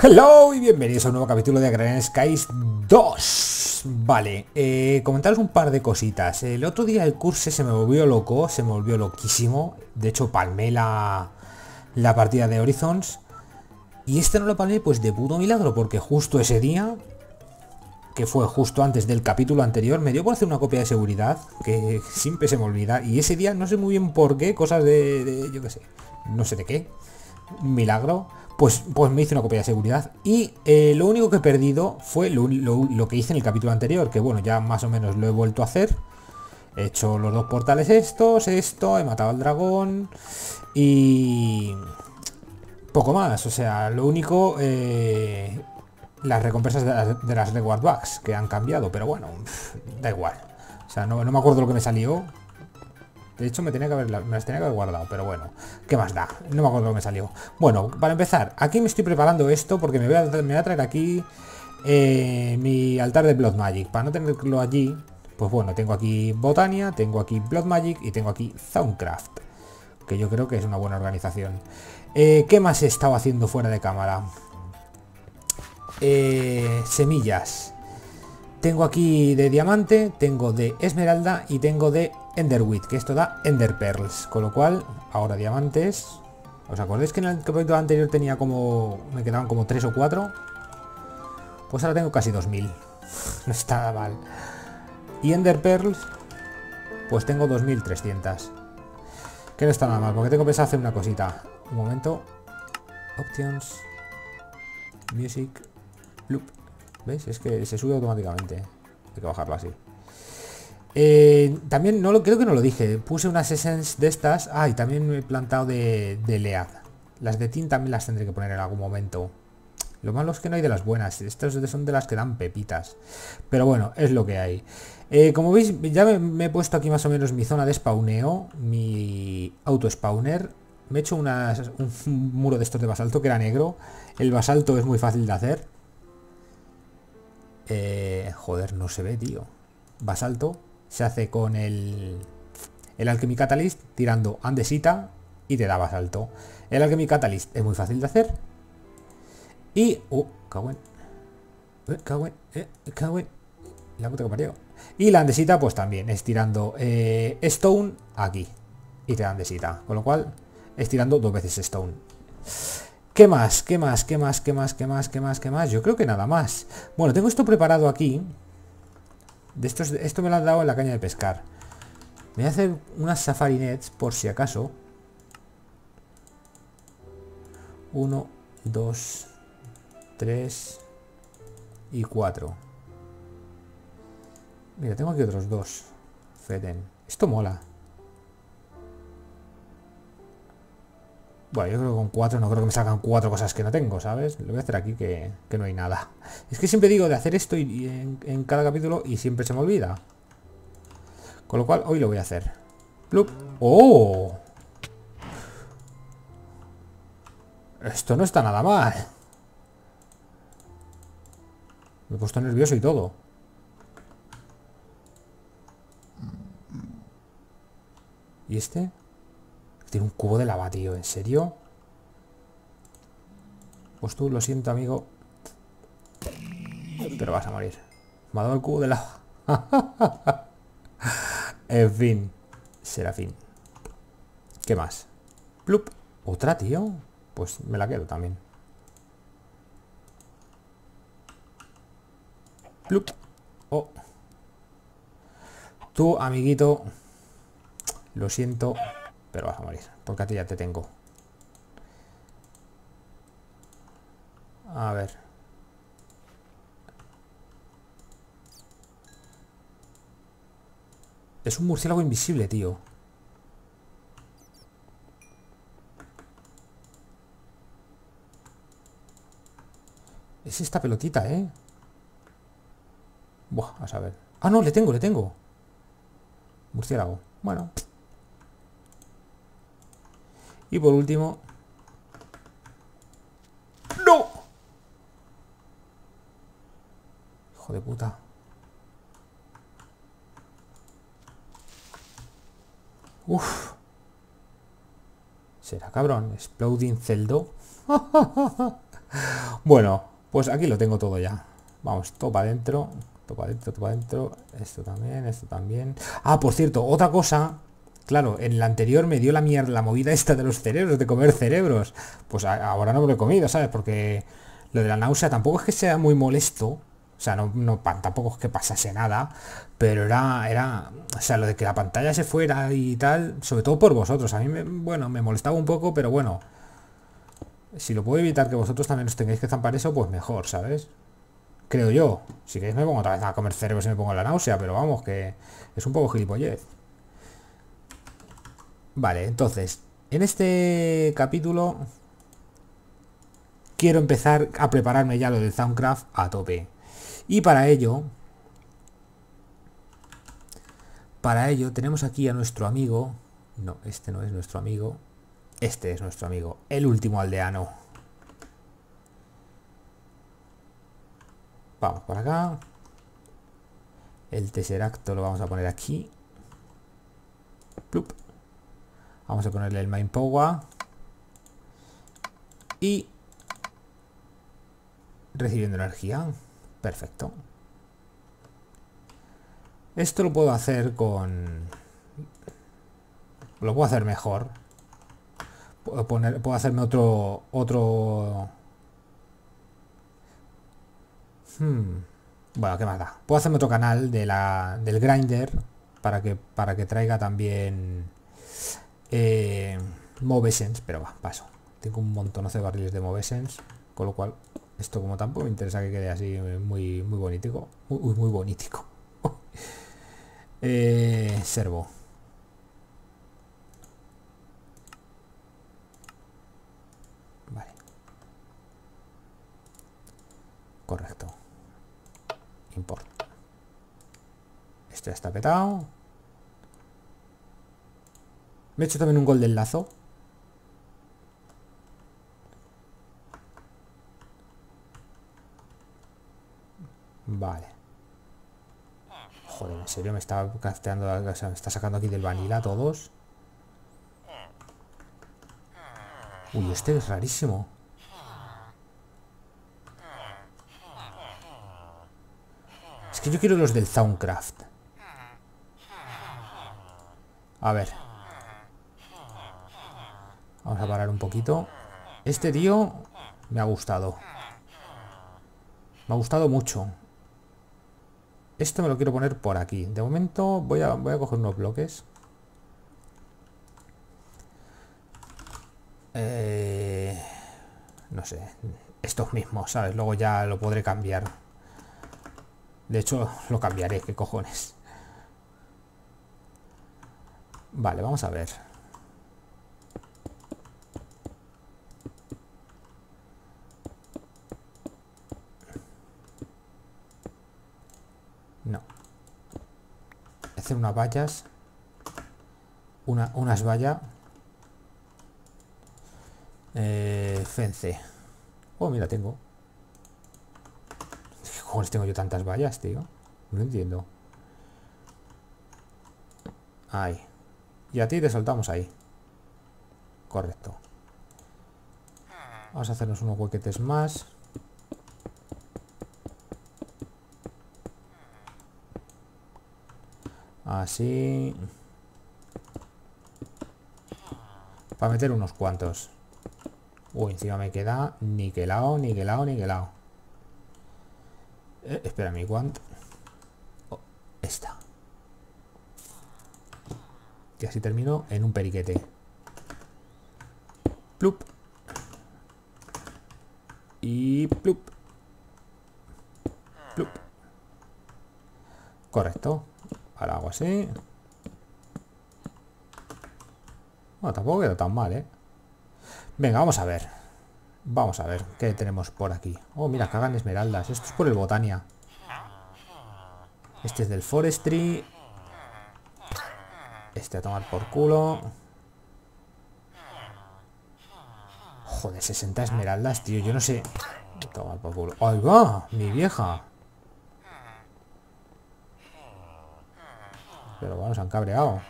Hello y bienvenidos a un nuevo capítulo de Grand Skies 2 Vale, eh, comentaros un par de cositas. El otro día el curso se me volvió loco, se me volvió loquísimo. De hecho palmé la, la partida de Horizons. Y este no lo palmé pues de puto milagro Porque justo ese día que fue justo antes del capítulo anterior, me dio por hacer una copia de seguridad, que siempre se me olvida, y ese día no sé muy bien por qué, cosas de, yo qué sé, no sé de qué, un milagro, pues, pues me hice una copia de seguridad, y eh, lo único que he perdido fue lo, lo, que hice en el capítulo anterior, que bueno, ya más o menos lo he vuelto a hacer, he hecho los dos portales estos, esto, he matado al dragón, y... Poco más, o sea, lo único... Eh, las recompensas de, las reward bugs que han cambiado, pero bueno, da igual. O sea, no, me acuerdo lo que me salió. De hecho, me, tenía que haber, me las tenía que haber guardado, pero bueno, ¿qué más da? No me acuerdo lo que me salió. Bueno, para empezar, aquí me estoy preparando esto porque me voy a, traer aquí eh, mi altar de Blood Magic. Para no tenerlo allí, pues bueno, tengo aquí Botania, tengo aquí Blood Magic y tengo aquí Soundcraft. Que yo creo que es una buena organización. Eh, ¿Qué más he estado haciendo fuera de cámara? Eh, semillas. Tengo aquí de diamante, tengo de esmeralda y tengo de enderwit, que esto da ender pearls. Con lo cual, ahora diamantes. ¿Os acordáis que en el capítulo anterior tenía como... me quedaban como 3 o 4? Pues ahora tengo casi 2000. no está mal. Y ender pearls, pues tengo 2300. Que no está nada mal, porque tengo pensado hacer una cosita. Un momento. Options. Music. ¿Veis? Es que se sube automáticamente. Hay que bajarlo así. Eh, también, no lo, creo que no lo dije. Puse unas essence de estas. Ah, y también me he plantado de, de Lead. Las de Tin también las tendré que poner en algún momento. Lo malo es que no hay de las buenas. Estas son de las que dan pepitas. Pero bueno, es lo que hay. Eh, como veis, ya me, he puesto aquí más o menos mi zona de spawneo. Mi auto spawner. Me he hecho un muro de estos de basalto que era negro. El basalto es muy fácil de hacer. Eh, joder, no se ve, tío. Basalto se hace con el, el Alchemy Catalyst tirando andesita y te da basalto. El Alchemy Catalyst es muy fácil de hacer. Y... Cagüen. La puta que parió. Y la andesita pues también es tirando Stone aquí. Y te da andesita. Con lo cual es tirando dos veces Stone. ¿Qué más? ¿Qué más? ¿Qué más? ¿Qué más? ¿Qué más? ¿Qué más? ¿Qué más? Yo creo que nada más. Bueno, tengo esto preparado aquí. De esto, esto me lo han dado en la caña de pescar. Me voy a hacer unas safari nets por si acaso. Uno, dos, tres y cuatro. Mira, tengo aquí otros dos. Feden. Esto mola. Bueno, yo creo que con cuatro no creo que me salgan cuatro cosas que no tengo, ¿sabes? Lo voy a hacer aquí que, no hay nada. Es que siempre digo de hacer esto y, en, cada capítulo y siempre se me olvida. Con lo cual hoy lo voy a hacer. ¡Plup! ¡Oh! Esto no está nada mal. Me he puesto nervioso y todo. ¿Y este? Tiene un cubo de lava, tío. ¿En serio? Pues tú, lo siento, amigo. Pero vas a morir. Me ha dado el cubo de lava. en fin. Será fin. ¿Qué más? Plup. ¿Otra, tío? Pues me la quedo también. Plup. Oh. Tú, amiguito. Lo siento. Pero vas a morir, porque a ti ya te tengo. A ver. Es un murciélago invisible, tío. Es esta pelotita, ¿eh? Buah, a saber. Ah, no, le tengo, le tengo. Murciélago. Bueno. Y por último... ¡No! Hijo de puta. Uf. Será cabrón. Exploding Celdo. bueno, pues aquí lo tengo todo ya. Vamos, todo para adentro. Todo para adentro, todo para adentro. Esto también, esto también. Ah, por cierto, otra cosa. Claro, en el anterior me dio la mierda la movida esta de los cerebros, de comer cerebros. Pues ahora no me lo he comido, ¿sabes? Porque lo de la náusea tampoco es que sea muy molesto. O sea, no, tampoco es que pasase nada, pero era, era, o sea, lo de que la pantalla se fuera y tal, sobre todo por vosotros. A mí, me, bueno, me molestaba un poco, pero bueno, si lo puedo evitar que vosotros también os tengáis que zampar eso, pues mejor, ¿sabes? Creo yo. Si queréis me pongo otra vez a comer cerebros y me pongo la náusea, pero vamos, que es un poco gilipollez. Vale, entonces, en este capítulo quiero empezar a prepararme ya lo del Soundcraft a tope. Y para ello, para ello tenemos aquí a nuestro amigo, no, este no es nuestro amigo, este es nuestro amigo, el último aldeano. Vamos por acá. El tesseracto lo vamos a poner aquí. Vamos a ponerle el main power. Y recibiendo energía. Perfecto. Esto lo puedo hacer con... Lo puedo hacer mejor. Puedo, poner, puedo hacerme otro... Otro... Hmm. Bueno, ¿qué más da? Puedo hacerme otro canal de la, del grinder para que, para que traiga también eh, Movesens, pero va, paso. Tengo un montón de barriles de Movesens, con lo cual esto como tampoco me interesa que quede así muy, muy bonito. Muy, muy bonitico. eh, servo. Vale. Correcto. Import. Este ya está petado. Me he hecho también un gol del lazo. Vale. Joder, en serio me está casteando, o sea, me está sacando aquí del vanilla todos. Uy, este es rarísimo. Es que yo quiero los del Soundcraft. A ver. Vamos a parar un poquito. Este tío me ha gustado. Me ha gustado mucho. Esto me lo quiero poner por aquí. De momento voy a, coger unos bloques. Eh, no sé. Estos mismos, ¿sabes? Luego ya lo podré cambiar. De hecho, lo cambiaré. ¿Qué cojones? Vale, vamos a ver. hacer unas vallas una, unas vallas eh, fence. Oh mira tengo. ¿Cómo tengo yo tantas vallas tío? no entiendo. Ahí. Y a ti te soltamos ahí. Correcto. Vamos a hacernos unos huequetes más Así. Para meter unos cuantos. Uy, encima me queda niquelado, niquelado, niquelado. Eh, espera, mi guante. Oh, esta. Y así termino en un periquete. Plup. Y plup. Plup. Correcto. Ahora hago así. Bueno, tampoco queda tan mal, ¿eh? Venga, vamos a ver. Vamos a ver qué tenemos por aquí. Oh, mira, cagan esmeraldas. Esto es por el Botania. Este es del Forestry. Este a tomar por culo. Joder, 60 esmeraldas, tío. Yo no sé. Tomar por culo. ¡Ay, va! Mi vieja. Pero bueno, se han cabreado.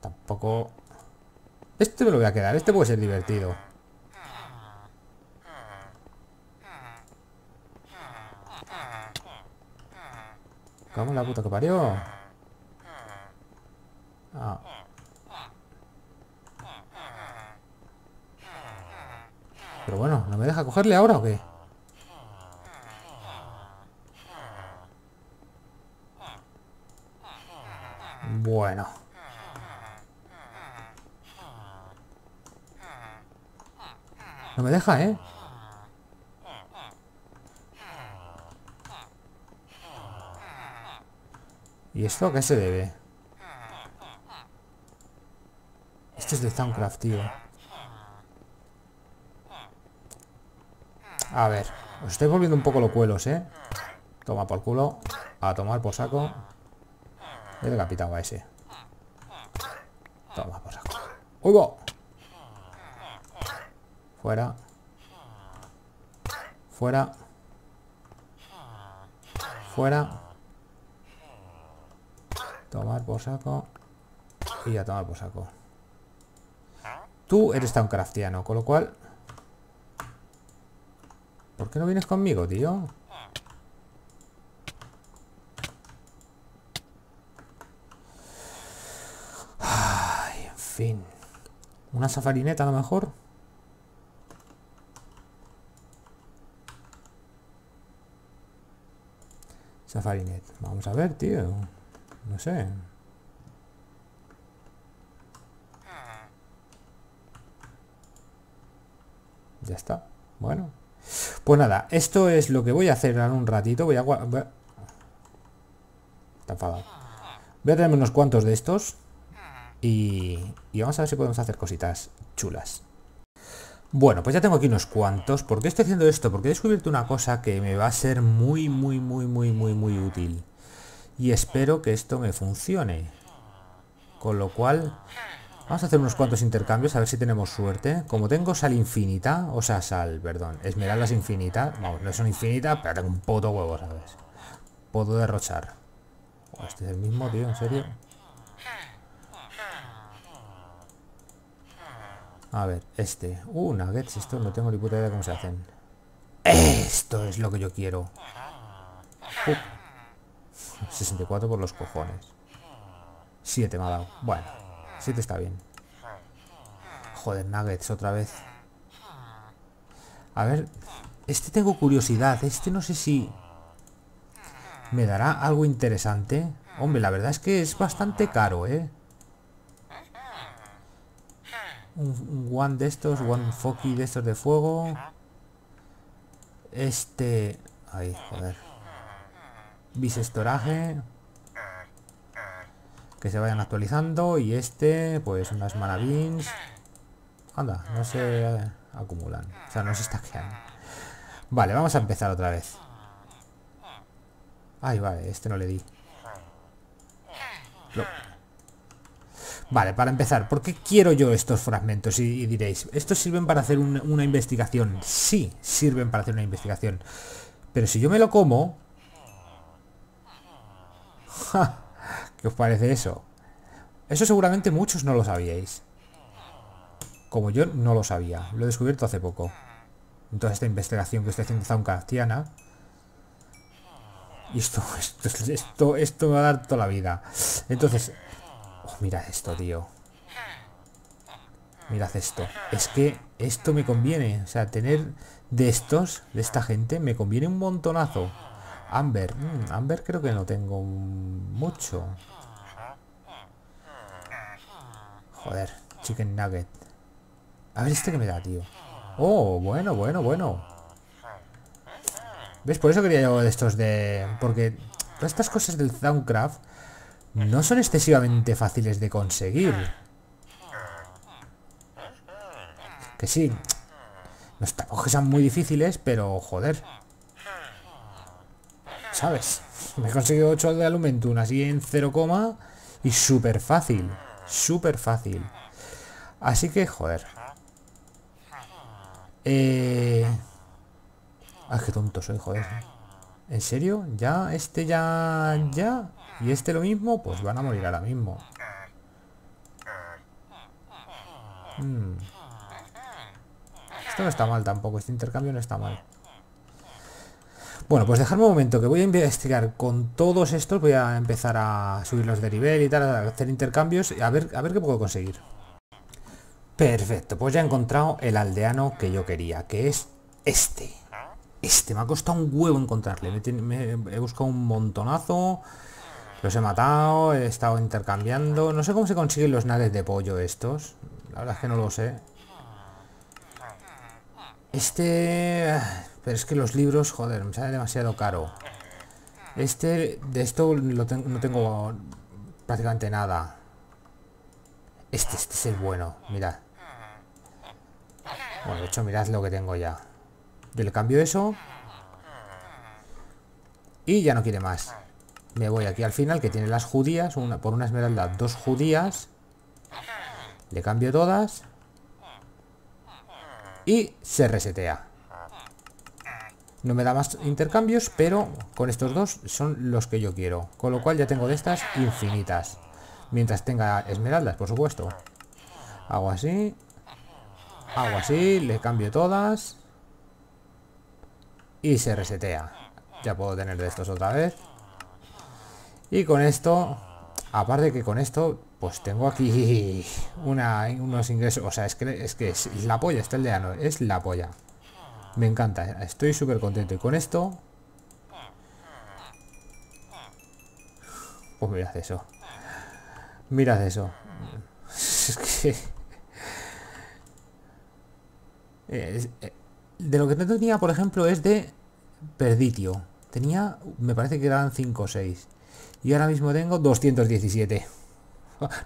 Tampoco... Este me lo voy a quedar, este puede ser divertido. ¿Cómo la puta que parió? Ah. Pero bueno, ¿no me deja cogerle ahora o qué? Bueno. No me deja, ¿eh? ¿Y esto a qué se debe? Esto es de Soundcraft, tío. A ver, os estoy volviendo un poco locuelos, ¿eh? Toma por culo. A tomar por saco. He decapitado a ese. Toma por saco. ¡Hugo! Fuera. Fuera. Fuera. Tomar por saco. Y a tomar por saco. Tú eres tan craftiano, con lo cual... ¿Por qué no vienes conmigo, tío? Ay, en fin. ¿Una safarineta a lo mejor? Safarinet. Vamos a ver, tío. No sé. Ya está. Bueno. Pues nada, esto es lo que voy a hacer en un ratito. Voy a... Está enfadado. Voy a tener unos cuantos de estos. Y, y vamos a ver si podemos hacer cositas chulas. Bueno, pues ya tengo aquí unos cuantos. ¿Por qué estoy haciendo esto? Porque he descubierto una cosa que me va a ser muy, muy, muy, muy, muy, muy útil. Y espero que esto me funcione. Con lo cual, vamos a hacer unos cuantos intercambios a ver si tenemos suerte. Como tengo sal infinita, o sea, sal, perdón, esmeraldas infinitas. Vamos, no son infinitas, pero tengo un puto huevo, ¿sabes? Puedo derrochar. Este es el mismo, tío, ¿en serio? A ver, este. Uh, nuggets, esto no tengo ni puta idea de cómo se hacen. Esto es lo que yo quiero. 64 por los cojones. 7 me ha dado. Bueno, 7 está bien. Joder, nuggets otra vez. A ver, este tengo curiosidad. Este no sé si me dará algo interesante. Hombre, la verdad es que es bastante caro, ¿eh? Un, one de estos, one foki de estos de fuego. Este... Ahí, joder. Bisestoraje. Que se vayan actualizando. Y este, pues unas mana beans. Anda, no se acumulan. O sea, no se quedando Vale, vamos a empezar otra vez. Ay, vale, este no le di. Vale, para empezar, ¿por qué quiero yo estos fragmentos? Y, diréis, ¿estos sirven para hacer una investigación? Sí, sirven para hacer una investigación. Pero si yo me lo como... ¿Qué os parece eso? Eso seguramente muchos no lo sabíais. Como yo no lo sabía. Lo he descubierto hace poco. En toda esta investigación que estoy haciendo Zauncartiana. Y esto, esto, esto, esto me va a dar toda la vida. Entonces, Oh, mira esto, tío. Mirad esto. Es que esto me conviene. O sea, tener de estos, de esta gente, me conviene un montonazo. Amber. Mm, Amber creo que no tengo mucho. Joder, chicken nugget. A ver este que me da, tío. Oh, bueno, bueno, bueno. ¿Ves? Por eso quería yo de estos de... Porque todas estas cosas del Soundcraft no son excesivamente fáciles de conseguir. Que sí, no tampoco que sean muy difíciles, pero joder. ¿Sabes? Me he conseguido 8 de Alumentum así en 0, y súper fácil. Súper fácil. Así que, joder. Eh... Ah, qué tonto soy, joder. ¿En serio? ¿Ya? ¿Este ya? ¿Ya? ¿Y este lo mismo? Pues van a morir ahora mismo. Mm. Esto no está mal tampoco, este intercambio no está mal. Bueno, pues dejarme un momento que voy a investigar con todos estos, voy a empezar a subirlos de nivel y tal, a hacer intercambios y a ver, a ver qué puedo conseguir. Perfecto, pues ya he encontrado el aldeano que yo quería, que es este. Este, me ha costado un huevo encontrarle. He buscado un montonazo. Los he matado, he estado intercambiando. No sé cómo se consiguen los nades de pollo estos. La verdad es que no lo sé. Este... Pero es que los libros, joder, me sale demasiado caro. Este, de esto no tengo prácticamente nada. Este, este es el bueno, mirad. Bueno, de hecho, mirad lo que tengo ya. Yo le cambio eso. Y ya no quiere más. Me voy aquí al final, que tiene las judías. Una, por una esmeralda, dos judías. Le cambio todas. Y se resetea. No me da más intercambios, pero con estos dos son los que yo quiero. Con lo cual ya tengo de estas infinitas. Mientras tenga esmeraldas, por supuesto. Hago así. Hago así, le cambio todas. Y se resetea. Ya puedo tener de estos otra vez. Y con esto, aparte que con esto, pues tengo aquí una, unos ingresos. O sea, es que es, que es la polla, está el deano, es la polla. Me encanta, estoy súper contento. Y con esto... Pues mirad eso. Mirad eso. Es que... Eh, de lo que no tenía, por ejemplo, es de Perditio. Tenía, me parece que eran 5 o 6. Y ahora mismo tengo 217.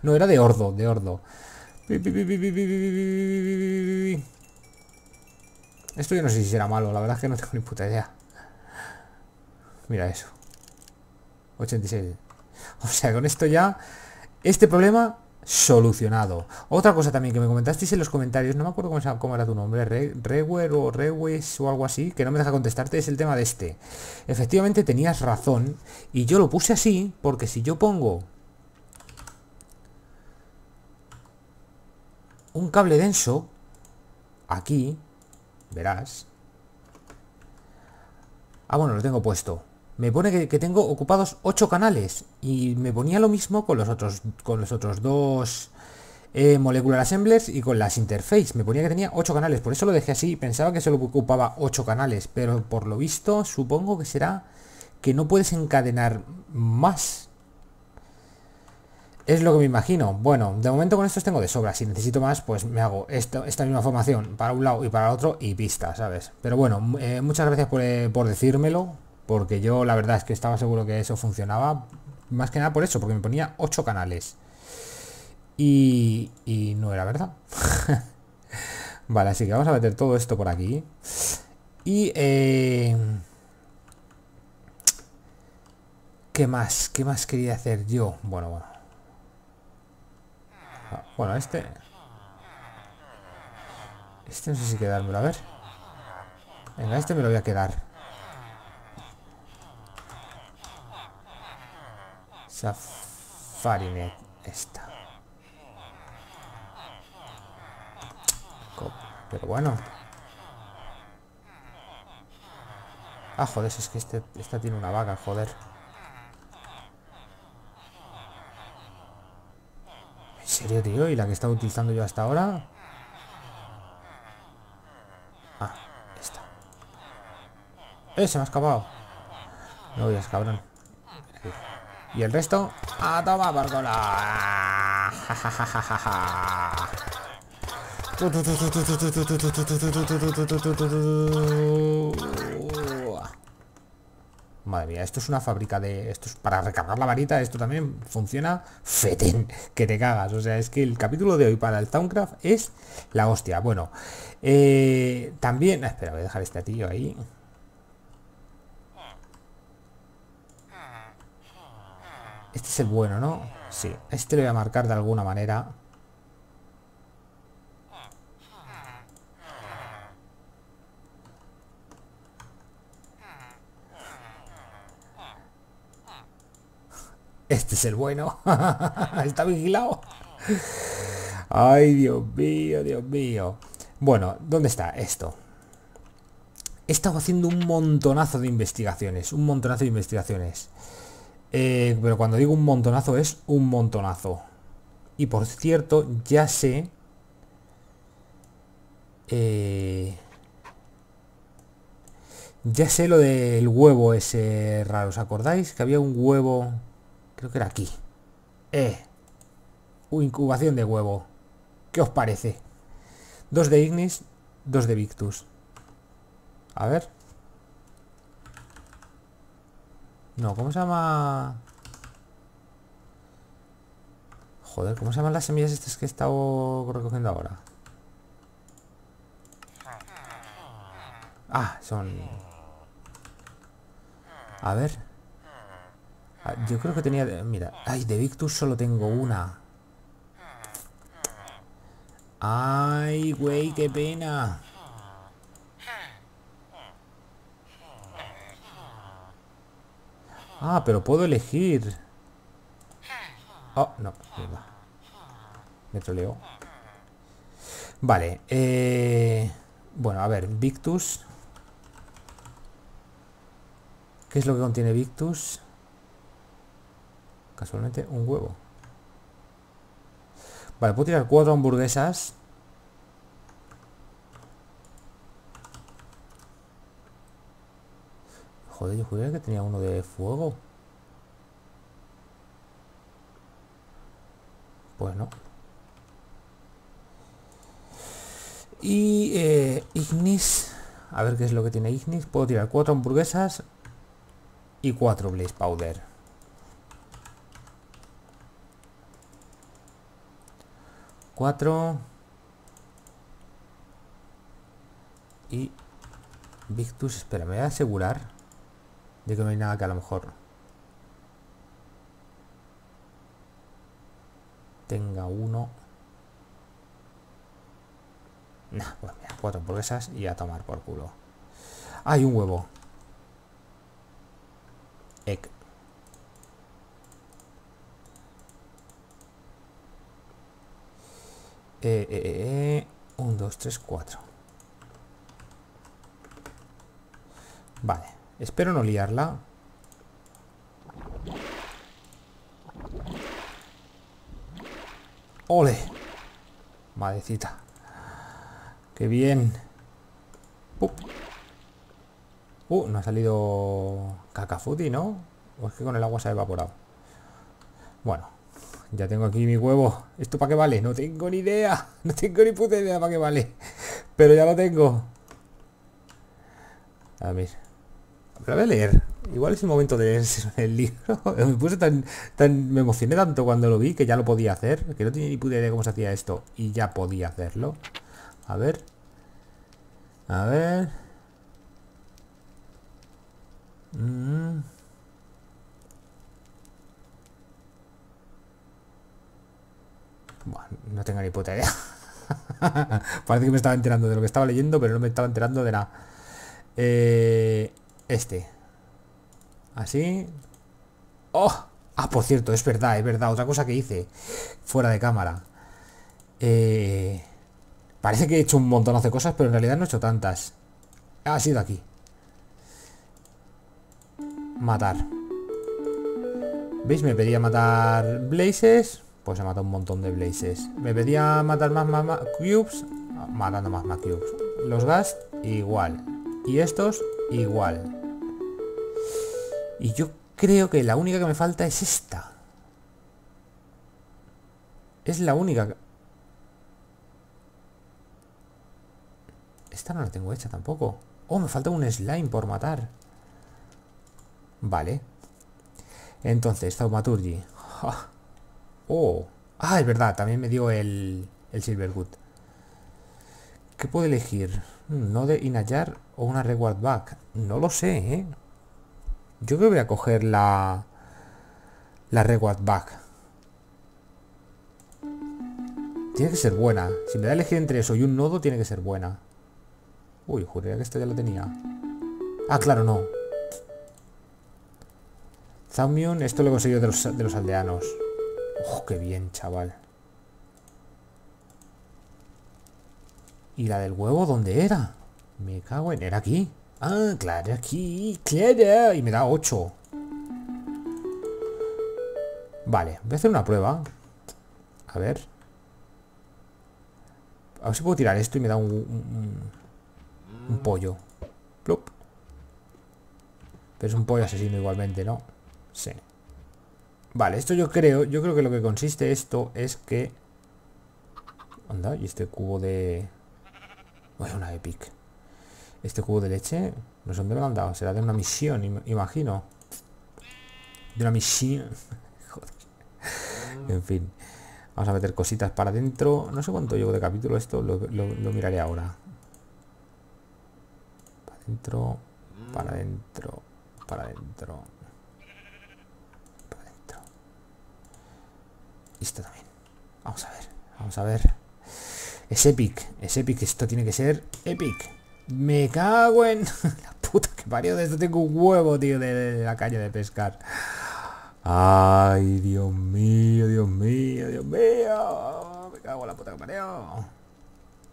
No, era de Ordo, de Ordo. Esto yo no sé si será malo, la verdad es que no tengo ni puta idea. Mira eso. 86. O sea, con esto ya... Este problema solucionado. Otra cosa también que me comentasteis en los comentarios, no me acuerdo cómo, era tu nombre, Rewer o Rewes o algo así, que no me deja contestarte, es el tema de este. Efectivamente tenías razón y yo lo puse así porque si yo pongo un cable denso aquí, verás. Ah, bueno, lo tengo puesto me pone que, tengo ocupados 8 canales y me ponía lo mismo con los otros con los otros dos eh, molecular assemblers y con las interface me ponía que tenía 8 canales por eso lo dejé así pensaba que solo ocupaba 8 canales pero por lo visto supongo que será que no puedes encadenar más es lo que me imagino. Bueno, de momento con estos tengo de sobra. Si necesito más, pues me hago esta, esta misma formación para un lado y para otro y pista, ¿sabes? Pero bueno, eh, muchas gracias por, eh, por decírmelo porque yo la verdad es que estaba seguro que eso funcionaba, más que nada por eso, porque me ponía 8 canales. Y, y no era verdad. vale, así que vamos a meter todo esto por aquí. Y... Eh, ¿Qué más? ¿Qué más quería hacer yo? Bueno, bueno. Ah, bueno, este... Este no sé si quedármelo, a ver. Venga, este me lo voy a quedar. Safarinet esta. Pero bueno. Ah, joder, es que este, esta tiene una vaga, joder. ¿En serio, tío? ¿Y la que estaba utilizando yo hasta ahora? Ah, esta. ¡Eh, se me ha escapado! No voy a cabrón. Y el resto, a tomar por cola. Madre mía, esto es una fábrica de... Esto es para recargar la varita, esto también funciona fetén, que te cagas. O sea, es que el capítulo de hoy para el Towncraft es la hostia. Bueno, eh, también... Espera, voy a dejar este tío ahí. Este es el bueno, ¿no? Sí, este lo voy a marcar de alguna manera. Este es el bueno. Está vigilado. Ay, Dios mío, Dios mío. Bueno, ¿dónde está esto? He estado haciendo un montonazo de investigaciones, un montonazo de investigaciones. Eh, pero cuando digo un montonazo es un montonazo. Y por cierto, ya sé... Eh, ya sé lo del huevo ese raro. ¿Os acordáis que había un huevo? Creo que era aquí. Eh. Incubación de huevo. ¿Qué os parece? Dos de Ignis, dos de Victus. A ver. No, ¿cómo se llama? Joder, ¿cómo se llaman las semillas estas que he estado recogiendo ahora? Ah, son... A ver. Ah, yo creo que tenía... Mira, ay, de Victus solo tengo una. Ay, güey, qué pena. Ah, pero puedo elegir. Oh, no, Me troleo. Vale, eh... Bueno, a ver, Victus. ¿Qué es lo que contiene Victus? Casualmente un huevo. Vale, puedo tirar cuatro hamburguesas. Joder, yo juraría que tenía uno de fuego. Pues no. Y eh, Ignis. A ver qué es lo que tiene Ignis. Puedo tirar cuatro hamburguesas y cuatro Blaze Powder. Cuatro. Y Victus, espera, me voy a asegurar de que no hay nada que a lo mejor tenga uno. Nah, pues mira, cuatro hamburguesas y a tomar por culo. Hay un huevo. Egg. Eh, eh, eh, 1, 2, 3, 4. Vale. Espero no liarla. ¡Ole! Madecita. ¡Qué bien! Uh, no ha salido cacafuti, ¿no? O es que con el agua se ha evaporado. Bueno, ya tengo aquí mi huevo. ¿Esto para qué vale? No tengo ni idea. No tengo ni puta idea para qué vale. Pero ya lo tengo. A ver. Pero voy a leer. Igual es el momento de leer el libro. Me puse tan, tan. Me emocioné tanto cuando lo vi que ya lo podía hacer. Que no tenía ni puta idea de cómo se hacía esto. Y ya podía hacerlo. A ver. A ver. Mm. No tengo ni puta idea. Parece que me estaba enterando de lo que estaba leyendo, pero no me estaba enterando de nada. Eh, este. Así. ¡Oh! Ah, por cierto, es verdad, es verdad. Otra cosa que hice fuera de cámara. Eh, parece que he hecho un montón de cosas, pero en realidad no he hecho tantas. Ha sido aquí matar. ¿Veis? Me pedía matar blazes. Pues he matado un montón de blazes. Me pedía matar más, más, cubes. Matando más, más cubes. Los gas, igual. Y estos, igual. Y yo creo que la única que me falta es esta. Es la única. Esta no la tengo hecha tampoco. Oh, me falta un slime por matar. Vale. Entonces, Thaumaturgy. Oh. Ah, es verdad, también me dio el, el Silverwood. ¿Qué puedo elegir? ¿No de Inayar o una Reward Back? No lo sé, ¿eh? Yo creo que voy a coger la... La Reward Back. Tiene que ser buena. Si me da elegir entre eso y un nodo, tiene que ser buena. Uy, juraría que esto ya lo tenía. Ah, claro, no. Zamion, esto lo he conseguido de los, de los aldeanos. ¡Oh, qué bien, chaval! ¿Y la del huevo dónde era? Me cago en... Era aquí. Ah, claro, aquí. Claro. Y me da 8. Vale, voy a hacer una prueba. A ver. A ver si puedo tirar esto y me da un, un, pollo. Pero es un pollo asesino igualmente, ¿no? Sí. Vale, esto yo creo, yo creo que lo que consiste esto es que... Anda, y este cubo de... Es una epic. Este cubo de leche, no sé dónde me lo han dado. Será de una misión, imagino. De una misión. Joder. En fin. Vamos a meter cositas para adentro. No sé cuánto llevo de capítulo esto, lo, miraré ahora. Para adentro, para adentro, para adentro. Para adentro. Y esto también. Vamos a ver, vamos a ver. Es epic, es epic, esto tiene que ser epic. Me cago en... la puta que parió de esto tengo un huevo, tío, de la caña de pescar. Ay, Dios mío, Dios mío, Dios mío. Me cago en la puta que parió.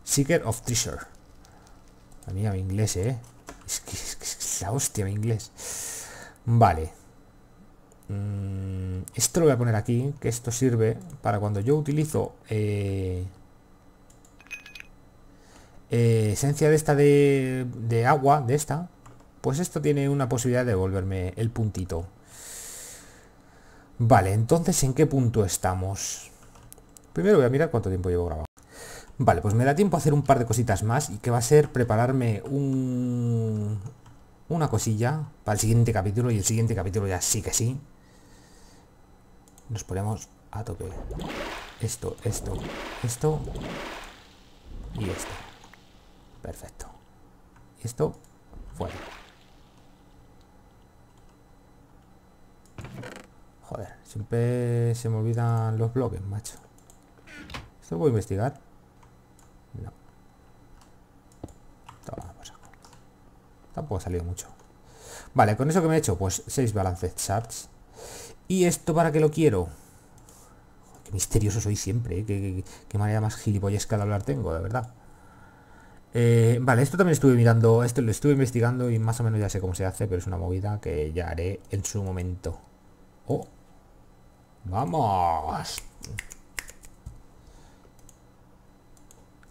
Seeker of Treasure. A mí, mi inglés, ¿eh? Es que, es, la hostia mi inglés. Vale. Mm, esto lo voy a poner aquí, que esto sirve para cuando yo utilizo eh, eh, esencia de esta de, de agua, de esta, pues esto tiene una posibilidad de devolverme el puntito. Vale, entonces ¿en qué punto estamos? Primero voy a mirar cuánto tiempo llevo grabado. Vale, pues me da tiempo a hacer un par de cositas más y que va a ser prepararme un... una cosilla para el siguiente capítulo y el siguiente capítulo ya sí que sí. Nos ponemos a tope. Esto, esto, esto y esto. Perfecto. Y esto fuera. Joder, siempre se me olvidan los bloques, macho. ¿Esto lo puedo investigar? No. Tampoco ha salido mucho. Vale, con eso que me he hecho, pues 6 balances charts. ¿Y esto para qué lo quiero? qué misterioso soy siempre, ¿eh? qué, manera más gilipollesca de hablar tengo, de verdad. Eh, vale, esto también estuve mirando, esto lo estuve investigando y más o menos ya sé cómo se hace, pero es una movida que ya haré en su momento. Oh, Vamos.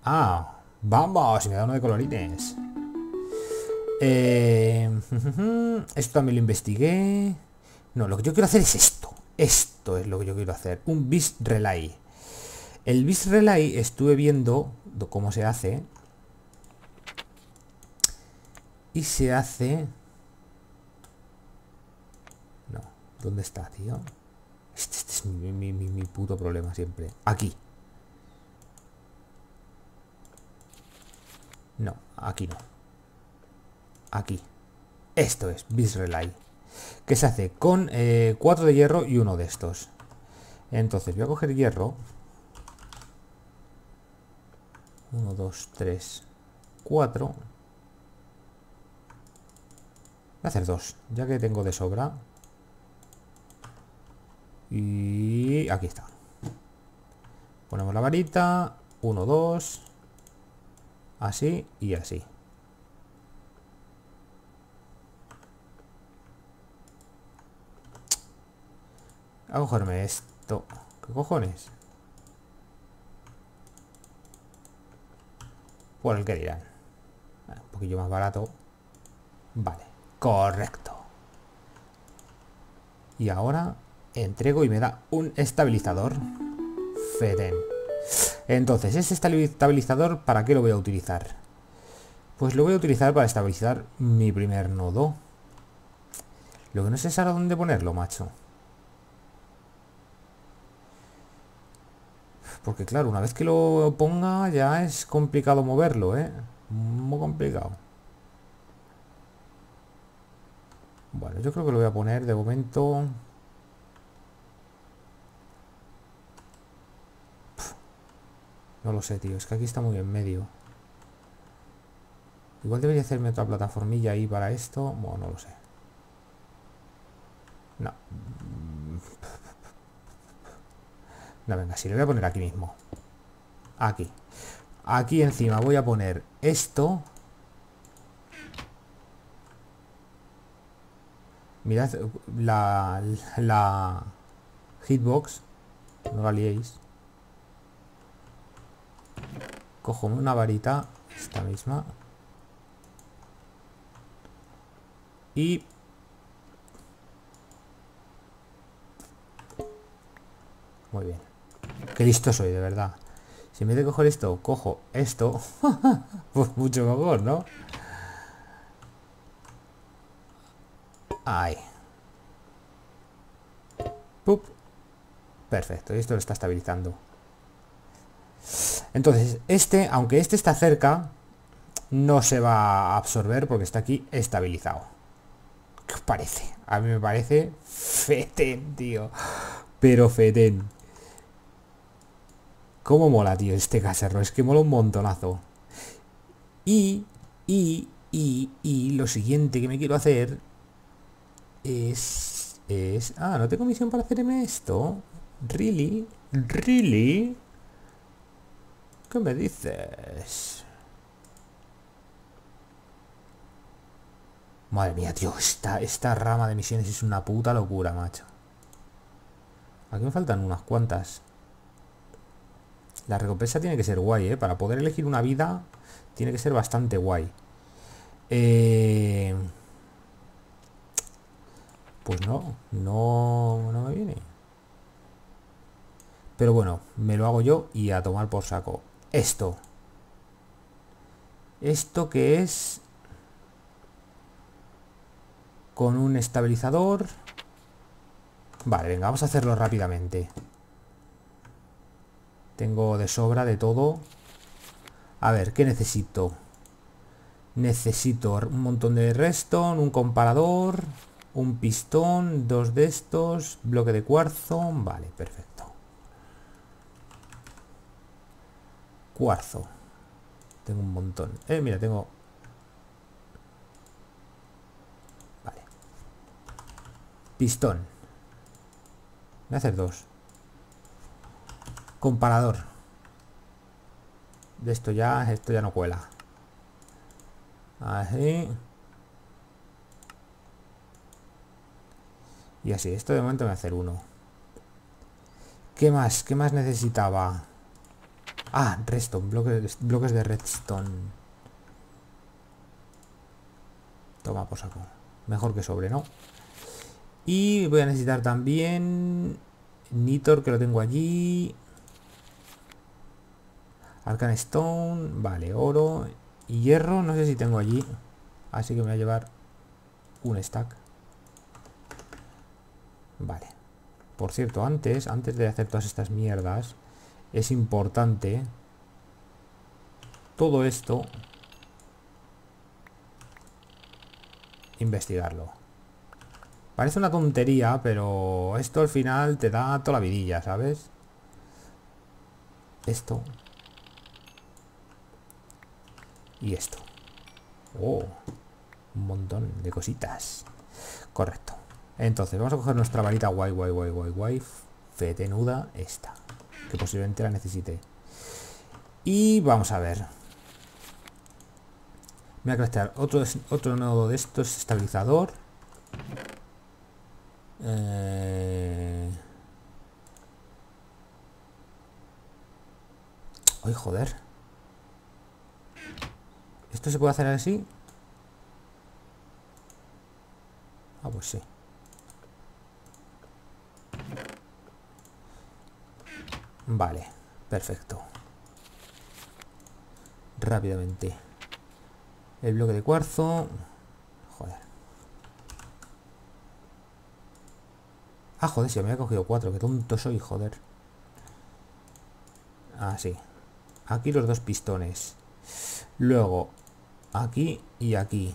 Ah, vamos. Y me da uno de colorines. Eh, esto también lo investigué. No, lo que yo quiero hacer es esto. Esto es lo que yo quiero hacer. Un bis relay. El bis relay estuve viendo cómo se hace. Y se hace... No, ¿dónde está, tío? Este, este es mi, puto problema siempre. Aquí. No, aquí no. Aquí. Esto es Bisrelay. Que se hace con eh, cuatro de hierro y uno de estos. Entonces voy a coger hierro. 1, 2, 3, 4. Voy a hacer dos, ya que tengo de sobra. Y aquí está. Ponemos la varita. 1, 2. Así y así. A cogerme esto. ¿Qué cojones? Por el que dirán. Un poquillo más barato. Vale, correcto. Y ahora entrego y me da un estabilizador. Feden. Entonces, ese estabilizador, ¿para qué lo voy a utilizar? Pues lo voy a utilizar para estabilizar mi primer nodo. Lo que no sé es ahora dónde ponerlo, macho. Porque claro, una vez que lo ponga ya es complicado moverlo, ¿eh? Muy complicado. Bueno, yo creo que lo voy a poner de momento... No lo sé, tío. Es que aquí está muy en medio. Igual debería hacerme otra plataformilla ahí para esto. Bueno, no lo sé. No. No, venga, sí, lo voy a poner aquí mismo. Aquí. Aquí encima voy a poner esto. Mirad la, la hitbox. No la. Cojo una varita, esta misma. Y... Muy bien. Qué listo soy, de verdad. Si en vez de coger esto, cojo esto, pues mucho mejor, ¿no? Ahí. Pup. Perfecto, y esto lo está estabilizando. Entonces, este, aunque este está cerca, no se va a absorber porque está aquí estabilizado. ¿Qué os parece? A mí me parece fetén, tío. Pero fetén. Cómo mola, tío, este cacharro. Es que mola un montonazo. Y, y, y, y lo siguiente que me quiero hacer es... es ah, ¿no tengo misión para hacerme esto? ¿Really? ¿Really? ¿Qué me dices? Madre mía, tío, esta, esta rama de misiones es una puta locura, macho. Aquí me faltan unas cuantas. La recompensa tiene que ser guay, ¿eh? Para poder elegir una vida, tiene que ser bastante guay. Eh... Pues no, no, no me viene. Pero bueno, me lo hago yo y a tomar por saco esto. Esto que es con un estabilizador. Vale, venga, vamos a hacerlo rápidamente. Tengo de sobra de todo. A ver, ¿qué necesito? Necesito un montón de redstone, un comparador, un pistón, dos de estos, bloque de cuarzo. Vale, perfecto. Cuarzo. Tengo un montón. Eh, mira, tengo... Vale. Pistón. Voy a hacer dos. Comparador. De esto ya, esto ya no cuela. Así. Y así, esto de momento me va a hacer uno. ¿Qué más? ¿Qué más necesitaba? Ah, redstone, bloques, bloques de redstone. Toma por saco. Mejor que sobre, ¿no? Y voy a necesitar también Nitor, que lo tengo allí. Arcan Stone, vale, oro y hierro, no sé si tengo allí. Así que me voy a llevar un stack. Vale. Por cierto, antes, antes de hacer todas estas mierdas, es importante todo esto investigarlo. Parece una tontería, pero esto al final te da toda la vidilla, ¿sabes? Esto. Y esto. Oh, un montón de cositas. Correcto. Entonces, vamos a coger nuestra varita guay, guay, guay, guay, guay. Fetenuda esta que posiblemente la necesite. Y vamos a ver. Voy a craftear otro, otro nodo de estos, estabilizador. Eh... Ay, joder. ¿Esto se puede hacer así? Ah, pues sí. Vale, perfecto. Rápidamente. El bloque de cuarzo. Joder. Ah, joder, si me había cogido cuatro. Qué tonto soy, joder. Ah, sí. Aquí los dos pistones. Luego, aquí y aquí.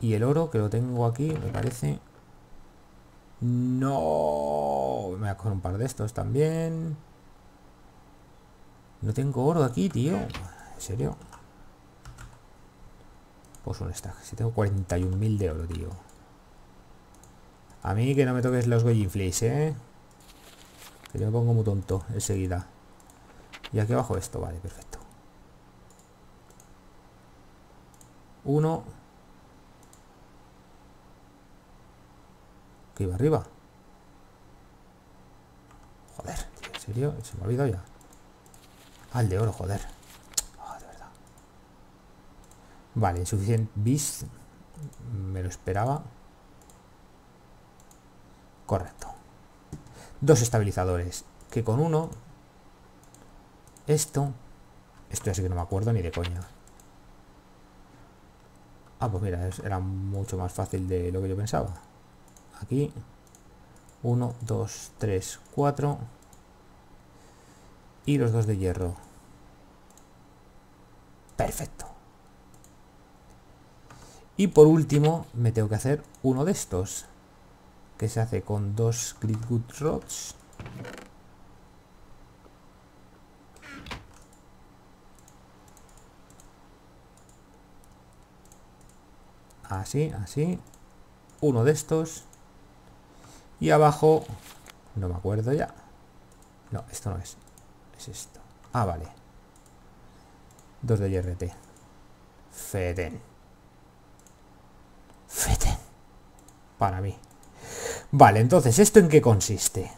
Y el oro, que lo tengo aquí, me parece... No. Me voy a coger un par de estos también. No tengo oro aquí, tío. ¿En serio? Pues un stack. Si tengo 41.000 de oro, tío. A mí que no me toques los Goyinflays, ¿eh? Que yo me pongo muy tonto enseguida. Y aquí abajo esto, vale, perfecto. Uno. Que iba arriba. Joder, tío, ¿en serio? Se me ha olvidado ya. Al de oro, joder. Ah, de verdad. Vale, suficiente bis. Me lo esperaba. Correcto. Dos estabilizadores. Que con uno... Esto... Esto así que no me acuerdo ni de coña. Ah, pues mira, era mucho más fácil de lo que yo pensaba. Aquí. 1, 2, 3, 4. Y los dos de hierro. Perfecto. Y por último, me tengo que hacer uno de estos. Que se hace con dos Gridwood Rods. Así, así. Uno de estos. Y abajo... No me acuerdo ya. No, esto no es. Es esto. Ah, vale. Dos de IRT. Feden. Feden. Para mí. Vale, entonces, ¿esto en qué consiste?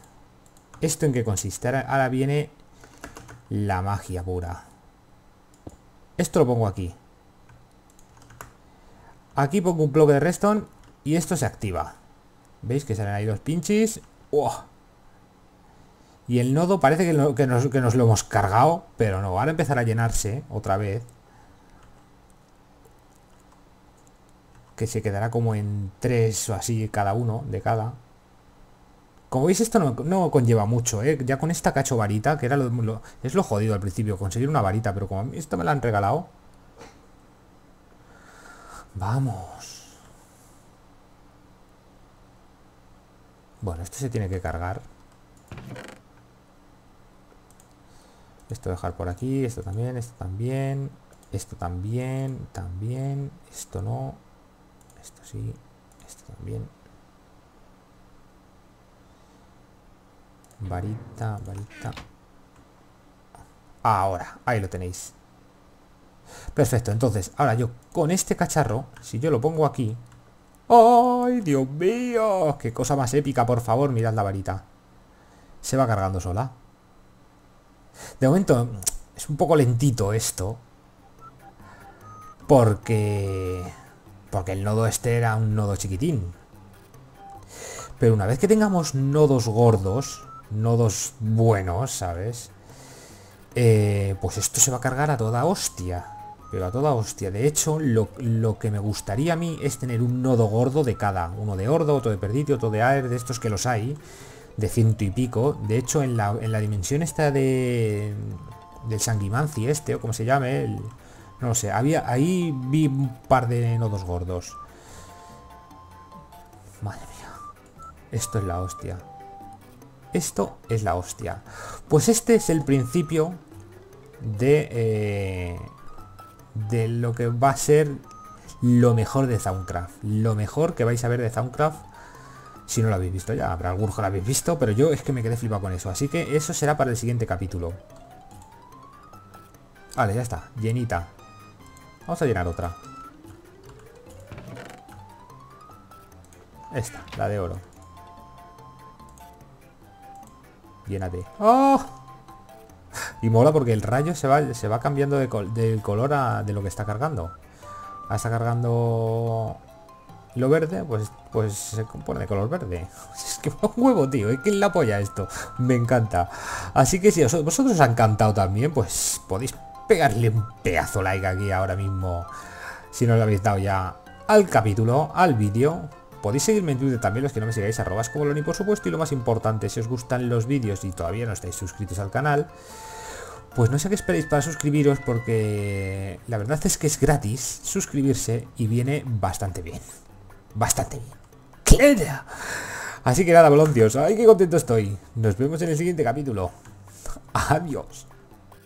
¿Esto en qué consiste? Ahora, viene la magia pura. Esto lo pongo aquí. Aquí pongo un bloque de redstone y esto se activa. ¿Veis que salen ahí los pinches? Y el nodo parece que, nos, lo hemos cargado, pero no. Ahora empezar a llenarse otra vez. Que se quedará como en tres o así cada uno de cada. Como veis esto no, conlleva mucho, ¿eh? Ya con esta cacho varita, que era lo, es lo jodido al principio, conseguir una varita, pero como esto me la han regalado, Vamos. Bueno, esto se tiene que cargar. Esto dejar por aquí, esto también, esto también, esto también, también, esto no, esto sí, esto también. Varita, varita. Ahora, ahí lo tenéis. Perfecto, entonces, ahora yo con este cacharro, si yo lo pongo aquí... ¡Ay, Dios mío! ¡Qué cosa más épica, por favor! Mirad la varita. Se va cargando sola. De momento, es un poco lentito esto. Porque... Porque el nodo este era un nodo chiquitín. Pero una vez que tengamos nodos gordos, nodos buenos, ¿sabes? Eh, pues esto se va a cargar a toda hostia. Pero a toda hostia. De hecho, lo, que me gustaría a mí es tener un nodo gordo de cada. Uno de Ordo, otro de Perditio, otro de Aer, de estos que los hay. De ciento y pico. De hecho, en la, en la dimensión esta de... Del Sanguimanci este, o como se llame, el, no lo sé. Había, ahí vi un par de nodos gordos. Madre mía. Esto es la hostia. Esto es la hostia. Pues este es el principio de... Eh, de lo que va a ser lo mejor de Soundcraft. Lo mejor que vais a ver de Soundcraft si no lo habéis visto ya. Habrá algunos que lo habéis visto, pero yo es que me quedé flipado con eso. Así que eso será para el siguiente capítulo. Vale, ya está. Llenita. Vamos a llenar otra. Esta, la de oro. Llénate. ¡Oh! Y mola porque el rayo se va, cambiando de del color a, de lo que está cargando. Está cargando lo verde, pues, pues se compone de color verde. Es que un huevo, tío. Es que la apoya esto. Me encanta. Así que si vosotros os ha encantado también, pues podéis pegarle un pedazo like aquí ahora mismo. Si no lo habéis dado ya al capítulo, al vídeo. Podéis seguirme en Twitter también, los que no me sigáis, arrobas como Loni, por supuesto. Y lo más importante, si os gustan los vídeos y todavía no estáis suscritos al canal, pues no sé qué esperéis para suscribiros porque la verdad es que es gratis suscribirse y viene bastante bien. Bastante bien. Así que nada, bolontios, ¡ay qué contento estoy! Nos vemos en el siguiente capítulo. Adiós.